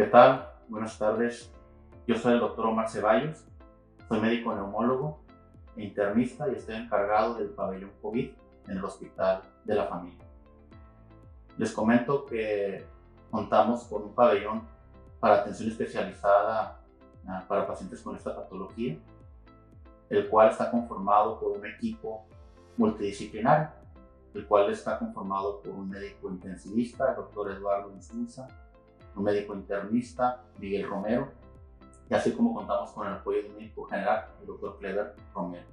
¿Qué tal? Buenas tardes. Yo soy el doctor Omar Ceballos, soy médico neumólogo e internista y estoy encargado del pabellón COVID en el Hospital de la Familia. Les comento que contamos con un pabellón para atención especializada ah, para pacientes con esta patología, el cual está conformado por un equipo multidisciplinario, el cual está conformado por un médico intensivista, el doctor Eduardo Insulza, un médico internista, Miguel Romero, y así como contamos con el apoyo del médico general, el doctor Clever Romero.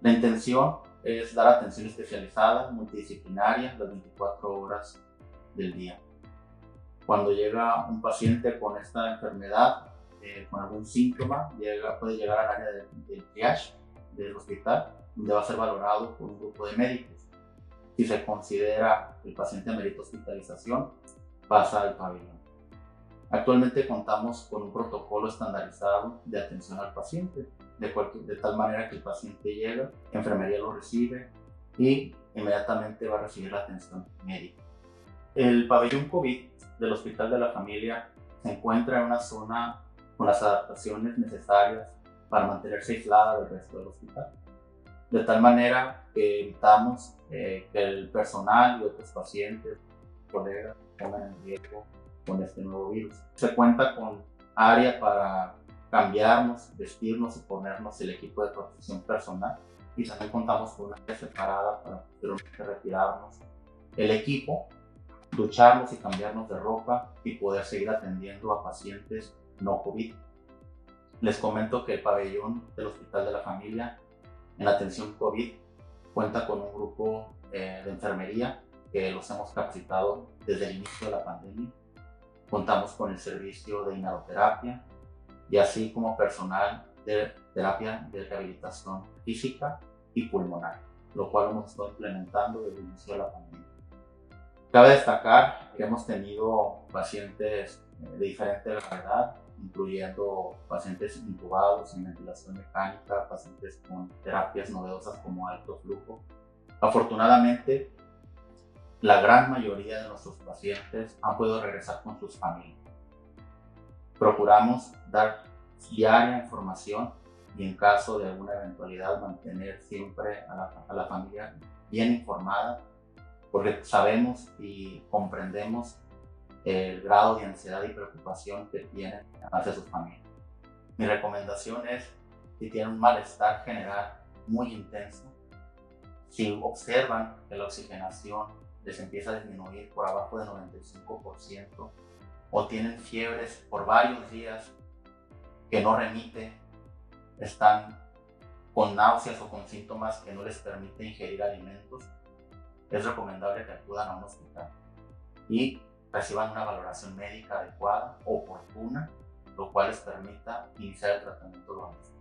La intención es dar atención especializada, multidisciplinaria, las 24 horas del día. Cuando llega un paciente con esta enfermedad, eh, con algún síntoma, llega, puede llegar al área del triage del hospital, donde va a ser valorado por un grupo de médicos. Si se considera el paciente amerita hospitalización, pasa al pabellón. Actualmente contamos con un protocolo estandarizado de atención al paciente, de, de tal manera que el paciente llega, enfermería lo recibe y inmediatamente va a recibir la atención médica. El pabellón COVID del Hospital de la Familia se encuentra en una zona con las adaptaciones necesarias para mantenerse aislada del resto del hospital. De tal manera que evitamos eh, que el personal y otros pacientes, colegas, en riesgo con este nuevo virus. Se cuenta con área para cambiarnos, vestirnos y ponernos el equipo de protección personal. Y también contamos con una área separada para retirarnos el equipo, ducharnos y cambiarnos de ropa y poder seguir atendiendo a pacientes no COVID. Les comento que el pabellón del Hospital de la Familia en atención COVID cuenta con un grupo eh, de enfermería que los hemos capacitado desde el inicio de la pandemia. Contamos con el servicio de inhaloterapia y así como personal de terapia de rehabilitación física y pulmonar, lo cual hemos estado implementando desde el inicio de la pandemia. Cabe destacar que hemos tenido pacientes eh, de diferente gravedad, incluyendo pacientes intubados en ventilación mecánica, pacientes con terapias novedosas como alto flujo. Afortunadamente, la gran mayoría de nuestros pacientes han podido regresar con sus familias. Procuramos dar diaria información y en caso de alguna eventualidad mantener siempre a la, a la familia bien informada porque sabemos y comprendemos el grado de ansiedad y preocupación que tienen hacia sus familias. Mi recomendación es, si tienen un malestar general muy intenso, si observan que la oxigenación les empieza a disminuir por abajo del 95% o tienen fiebres por varios días que no remite, están con náuseas o con síntomas que no les permite ingerir alimentos, es recomendable que acudan a un hospital y reciban una valoración médica adecuada, oportuna, lo cual les permita iniciar el tratamiento lo antes